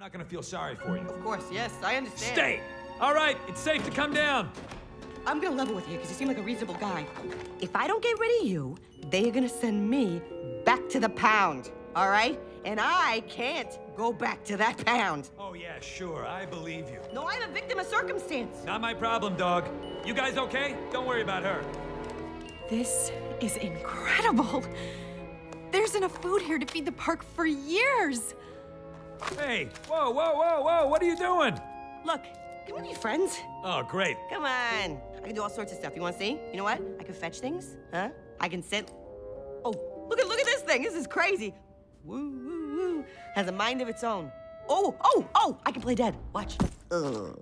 not gonna feel sorry for you. Of course, yes, I understand. Stay! All right, it's safe to come down. I'm gonna level with you because you seem like a reasonable guy. If I don't get rid of you, they are gonna send me back to the pound, all right? And I can't go back to that pound. Oh, yeah, sure, I believe you. No, I'm a victim of circumstance. Not my problem, dog. You guys okay? Don't worry about her. This is incredible. There's enough food here to feed the park for years. Hey, whoa, whoa, whoa, whoa, what are you doing? Look, can we be friends? Oh, great. Come on. I can do all sorts of stuff. You wanna see? You know what? I can fetch things, huh? I can sit. Oh, look at look at this thing. This is crazy. Woo woo woo. Has a mind of its own. Oh, oh, oh! I can play dead. Watch. Ugh.